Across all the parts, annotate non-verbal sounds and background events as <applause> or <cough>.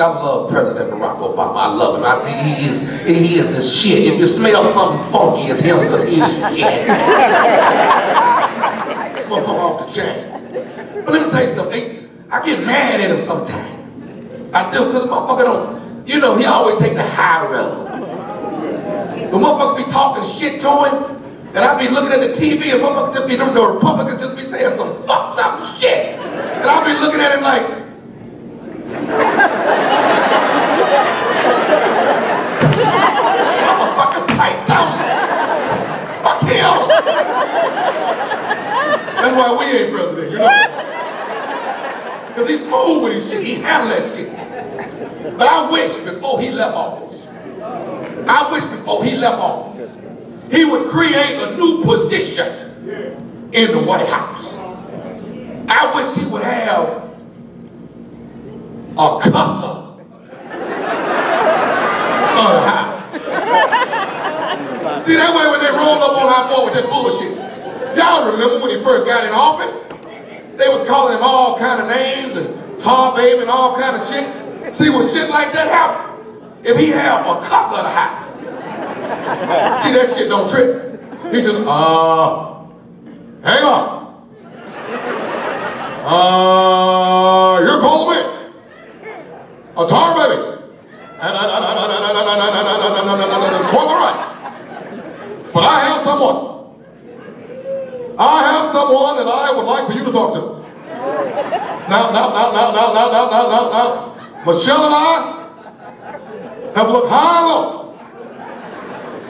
I love President Barack Obama. I love him. I he is he is the shit. If you smell something funky, it's him because he is shit. <laughs> Motherfucker off the chain. But let me tell you something. I get mad at him sometimes. I do, because motherfucker don't, you know, he always take the high road. The motherfucker be talking shit to him, and I be looking at the TV, and motherfucker just be, them the Republicans just be saying some fucked up shit. And I be looking at him like, Motherfucker, say something. Fuck him. That's why we ain't president, you know? Because he's smooth with his shit. He handle that shit. But I wish before he left office, I wish before he left office, he would create a new position in the White House. I wish he would have a cusser of the house. See, that way when they roll up on our board with that bullshit, y'all remember when he first got in office? They was calling him all kind of names and tar baby and all kind of shit. See, when shit like that happen, if he have a cusser of the house, see that shit don't trip. He just, uh, hang on. Uh, you're calling me a tar baby. And it's quite all right. But I have someone. I have someone that I would like for you to talk to. Now, now, now, now, now, now, now, now, now, now. Michelle and I have looked high and low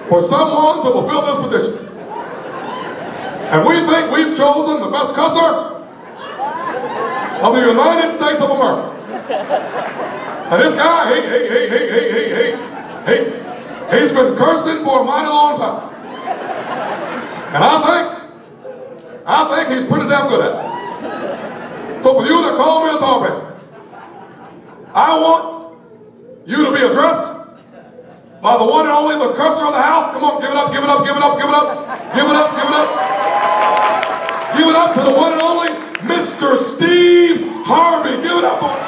for someone to fulfill this position. And we think we've chosen the best cusser of the United States of America. And this guy, he, he, he, he, he, he, he, he, he's been cursing for a mighty long time. And I think, I think he's pretty damn good at it. So for you to call me a target, I want you to be addressed by the one and only the cursor of the house. Come on, give it up, give it up, give it up, give it up, give it up, give it up. Give it up to the one and only Mr. Steve Harvey. Give it up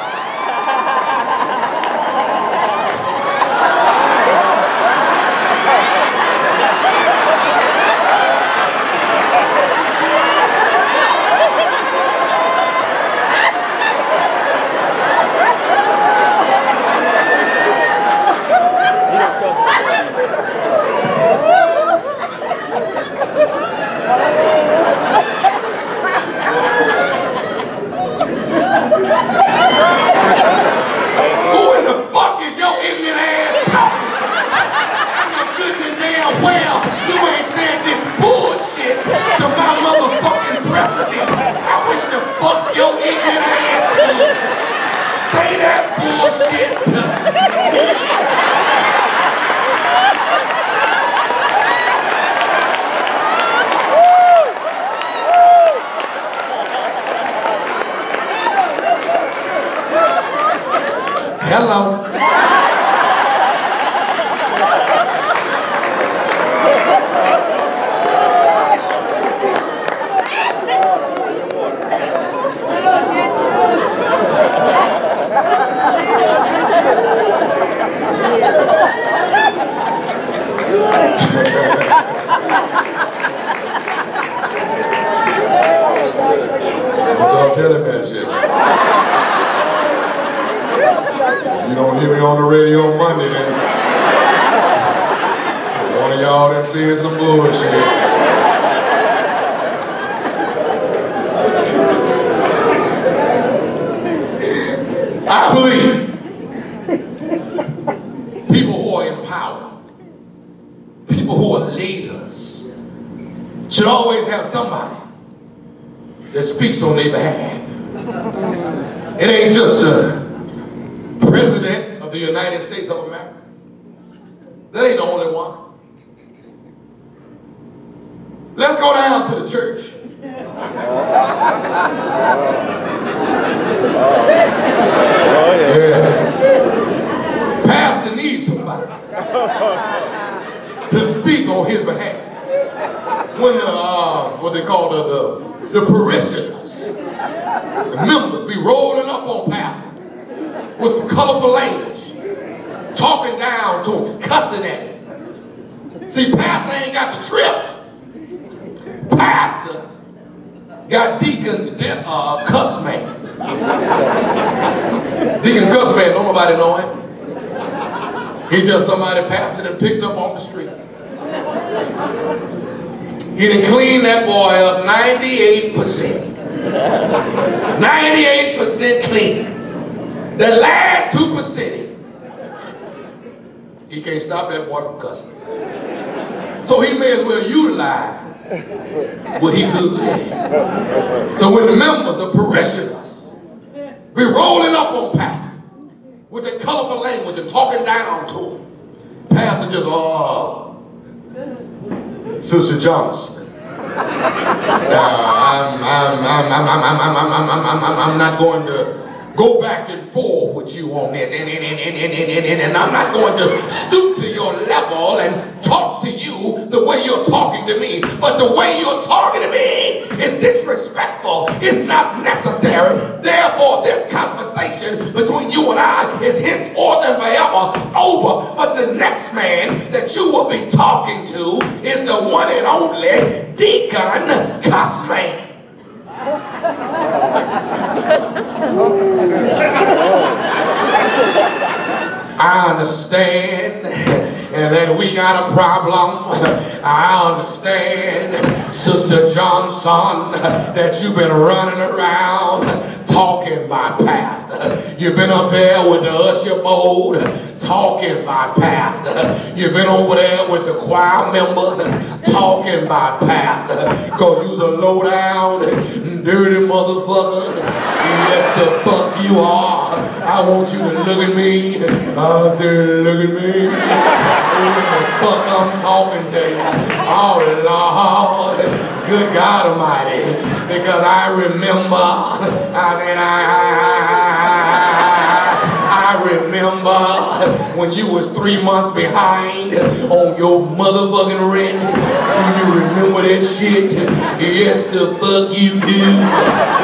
bullshit people who are leaders, should always have somebody that speaks on their behalf. It ain't just a president of the United States of America. That ain't the only one. Let's go down to the church. <laughs> Yeah. Pastor needs somebody to speak on his behalf. When the, uh, what they call the, the, the parishioners, the members be rolling up on pastor with some colorful language, talking down to him, cussing at him. See, Pastor ain't got the trip. Pastor got Deacon uh, Cuss Man. Deacon Cuss Man, don't nobody know him. He just somebody passing and picked up off the street. He done cleaned that boy up 98%. 98% clean. The last 2%, he can't stop that boy from cussing. So he may as well utilize what he could. So when the members, the parishioners, be rolling up on Pastor with the colorful language and talking down to him, Pastor just, oh, Sister Johnson. Now, I'm, I'm, I'm, I'm, I'm, I'm, I'm, I'm, I'm, I'm, I'm not going to go back and forth with you on this. And, and, and, and, and, and, and, I'm not going to stoop to your level and talk to you the way you're talking to me. But the way you're talking to me is disrespectful. It's not necessary. Therefore, this conversation between you and I is henceforth and forever over. But the next man that you will be talking to is the one and only Deacon Cussman. I understand and that we got a problem. I understand, Sister Johnson, that you've been running around talking my pastor. You've been up there with the usher board talking by pastor. You've been over there with the choir members and talking by pastor. Cause you's a low down, dirty motherfucker. Yes, the fuck you are. I want you to look at me. I said, look at me. Who the fuck I'm talking to you? Oh, Lord. Good God Almighty. Because I remember, I said, I, I, I, I remember when you was three months behind on your motherfucking rent. Do you remember that shit? Yes, the fuck you do.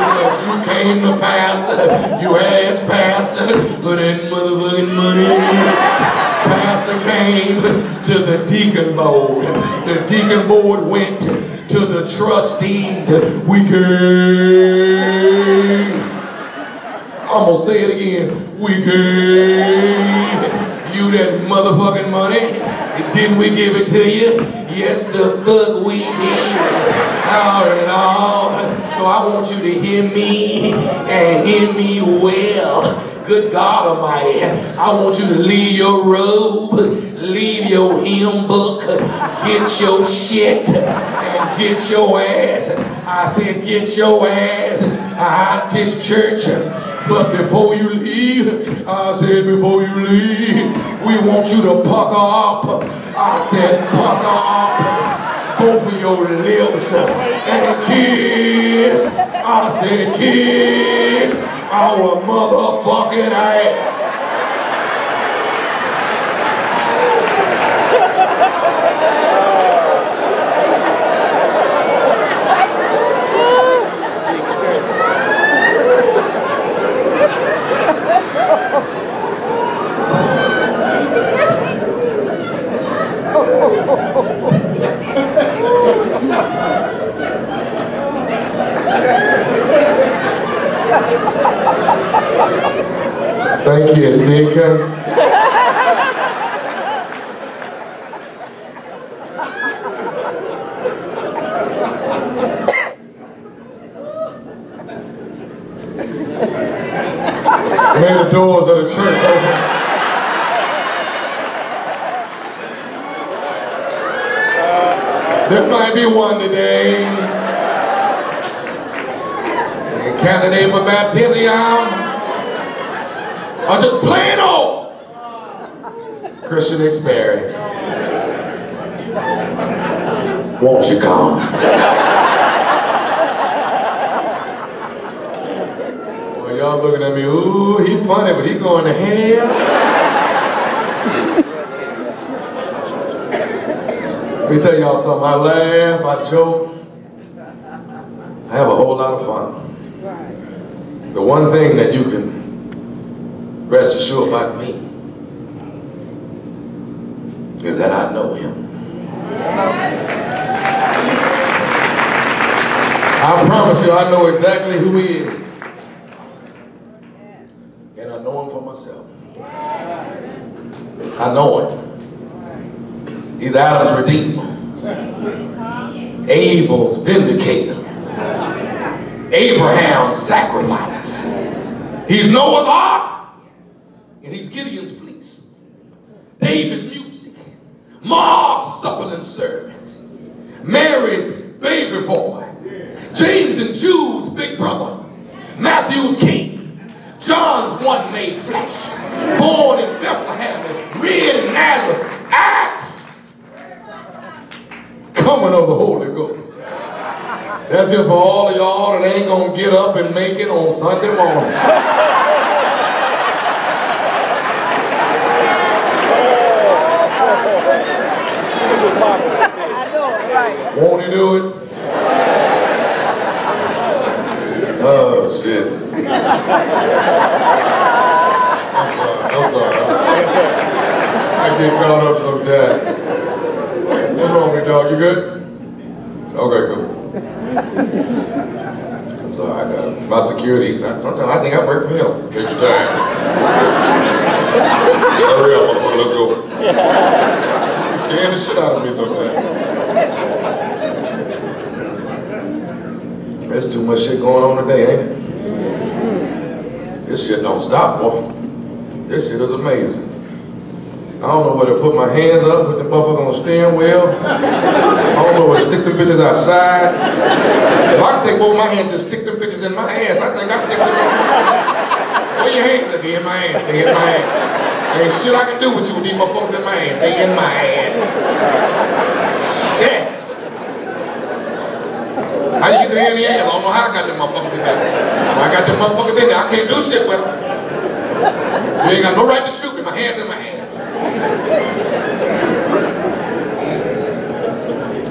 Because you came to pastor, you asked pastor for that motherfucking money. Pastor came to the deacon board. The deacon board went to the trustees. We gave. I'm gonna say it again. We gave you that motherfucking money. Didn't we give it to you? Yes, the fuck we did. Oh Lord. So I want you to hear me and hear me well. Good God Almighty, I want you to leave your robe, leave your hymn book, get your shit, and get your ass. I said, get your ass out this church. But before you leave, I said, before you leave, we want you to pucker up. I said, pucker up. Go for your lips and kiss. I said, kiss our motherfucking ass. You, Nika. May the doors of the church open. There might be one today. Candidate for baptism or just plain old Christian experience. Won't you come? well, y'all looking at me, ooh, he funny, but he going to hell. Let me tell y'all something. I laugh, I joke, I have a whole lot of fun. The one thing that you can rest assured about me is that I know him. I promise you, I know exactly who he is. And I know him for myself. I know him. He's Adam's redeemer. Abel's vindicator. Abraham's sacrifice. He's Noah's ark. And he's Gideon's fleece. David's music. Mark's suppliant servant. Mary's baby boy. James and Jude's big brother. Matthew's king. John's one made flesh. Born in Bethlehem. and Reared in Nazareth. Acts. Coming of the Holy Ghost. That's just for all of y'all that ain't gonna get up and make it on Sunday morning. Won't he do it? Oh, shit. I'm sorry, I'm sorry. I get caught up sometimes. What's wrong with me, dog? You good? Okay, cool. I'm sorry, I got my security. Sometimes I think I work for him. Take your time. Hurry up, motherfucker, let's go. Scaring the shit out of me sometimes. There's too much shit going on today, ain't it? This shit don't stop, boy. This shit is amazing. I don't know whether to put my hands up, put the motherfucker on the steering wheel. I don't know where to stick the bitches outside. If I take both my hands and stick the bitches in my ass, I think I stick them in Where your hands? They in my ass. They in my ass. Ain't shit I can do with you with these motherfuckers in my ass. They in my ass. Shit. How you get the hand in ass? I don't know how I got them motherfuckers in there. I got them motherfuckers in there, I can't do shit with them. You ain't got no right to shoot me. My hand's in my ass.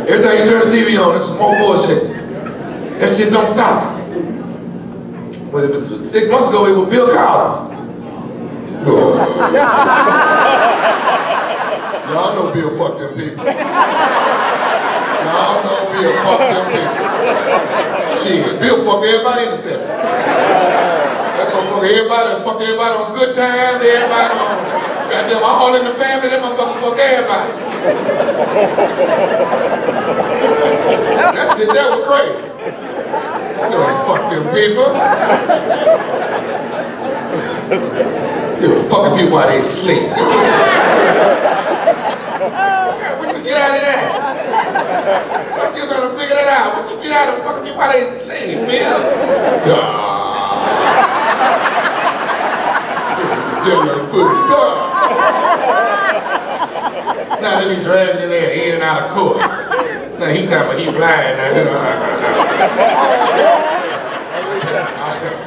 Every time you turn the TV on, it's more bullshit. That shit don't stop. But it was six months ago, it was Bill Cosby. Y'all know Bill fucked them people. Y'all know Bill fucked them people. Shit, Bill fucked everybody in the city. That motherfucker, everybody, fucked everybody on good times, everybody on goddamn all in the family, that motherfucker fucked everybody. that shit, that was crazy. You ain't fuck them people. You were fucking people while they sleep. God, <laughs> what you get out of that? I'm still trying to figure that out. What you get out of fucking people while they sleep, Bill? <laughs> Now they be dragging in there in and out of court. Now he talking about he blind. I, <laughs>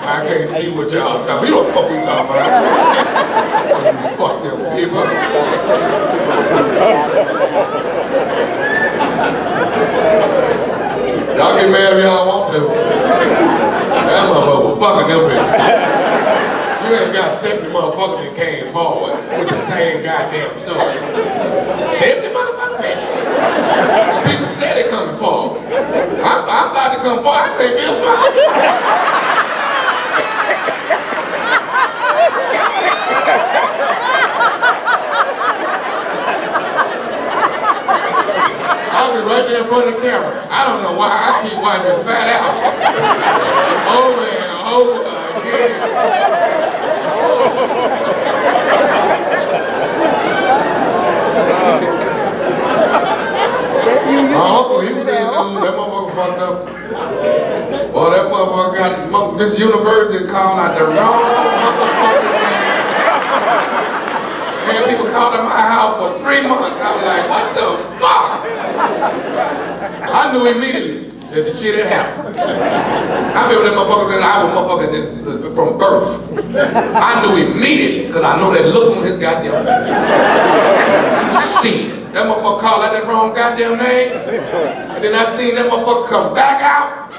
I can't see what y'all talking about. You know what we talking about. fuck them people. Y'all get mad if y'all want to. That motherfucker fucking them people. You ain't got 70 motherfuckers that came forward with the same goddamn story. 70 motherfuckers, baby. People steady coming forward. I'm, I'm about to come forward. I think Bill Fox. I'll be right there in front of the camera. I don't know why I keep watching Fat Albert. Over and over again. My uncle, he was in the news. That motherfucker fucked up. Well, that motherfucker got this university called out the wrong. And people called at my house for three months. I was like, what the fuck? Knew immediately that the shit had happened. I remember that motherfucker said I was motherfucker from birth. I knew immediately, because I know that look on his goddamn face. Shit. That motherfucker called out that wrong goddamn name. And then I seen that motherfucker come back out.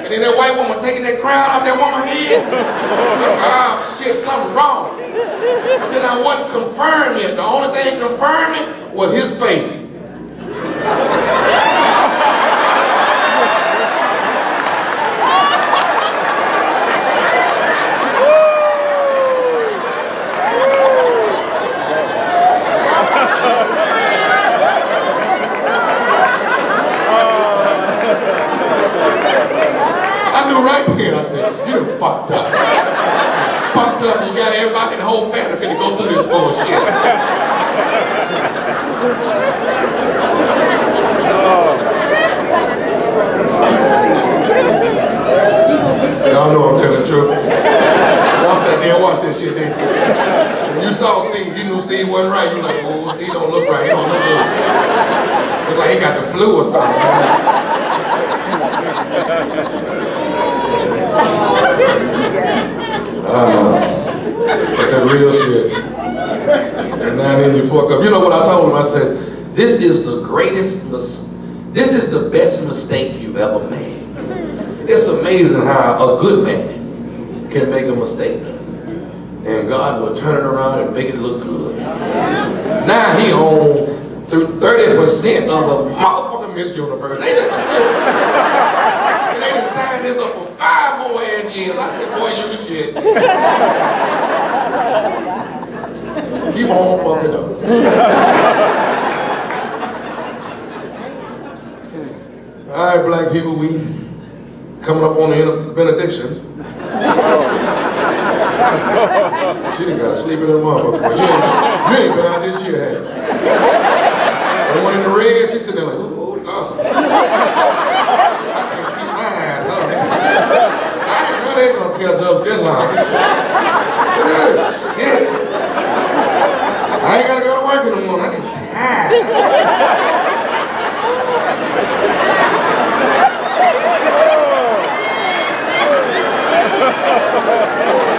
And then that white woman taking that crown off that woman's head. I said, oh shit, something wrong. But then I wasn't confirmed yet. The only thing confirming was his face. I knew right then, I said, you done fucked up. fucked up, you got everybody in the whole family finna go through this bullshit. Y'all know I'm telling the truth. Y'all sat there and watched that shit then. When you saw Steve, you knew Steve wasn't right. You like, oh, Steve don't look right. He don't look good. Look like he got the flu or something. Uh, but that real shit. And now then you fuck up. You know what I told him? I said, this is the greatest, this is the best mistake you've ever made. It's amazing how a good man can make a mistake. And God will turn it around and make it look good. Now he own through 30% of the motherfucking Miss Universe. Some shit? And they signed this up for five more ass years. I said, boy, you the shit. Keep on fucking up. All right, black people, we coming up on the benediction she done got sleeping in the motherfucker. You ain't, you ain't been out this year, have you? The one in the red, She sitting there like, oh, Lord. No. I can keep my eyes up. I know they gonna tell you up this line. Good shit. I ain't gotta go to work in the morning. I just tired. Oh! <laughs>